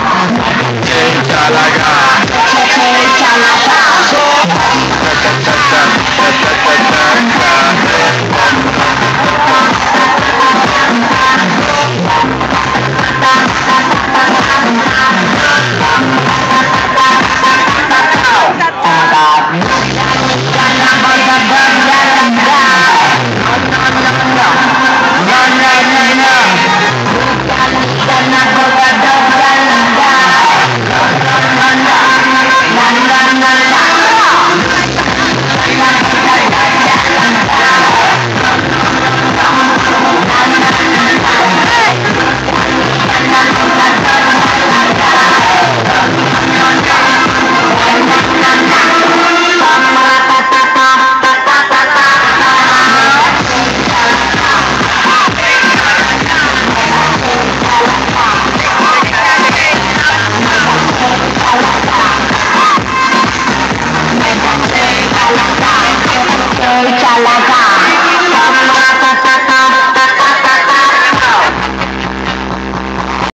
Chinchalaga चला